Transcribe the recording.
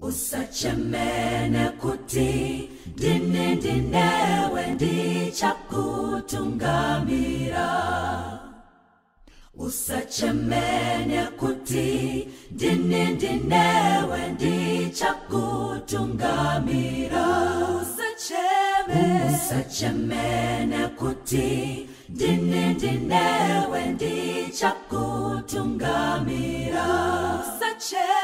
usachemene kuti ndini ndinewe ndichakutungamira usachemene kuti ndini ndinewe ndichakutungamiraachemene kuti ndini ndinewe ndichakutungamira Usacheme.